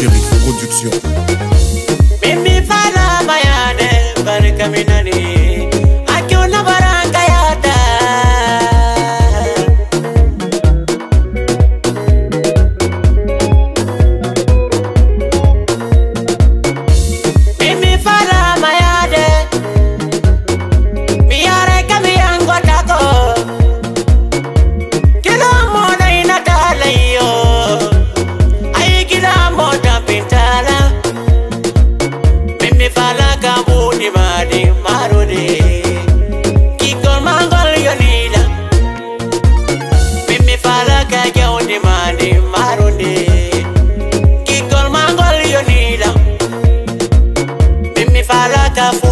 Production.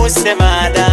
kusema da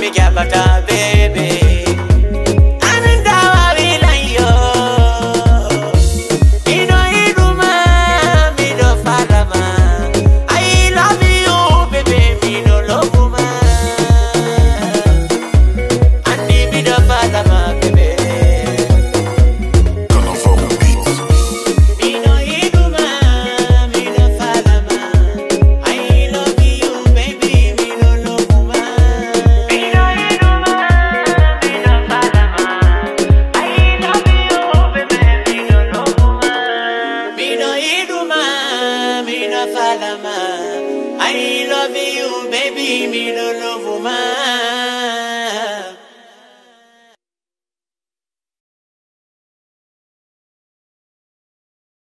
me get my time. me lo lo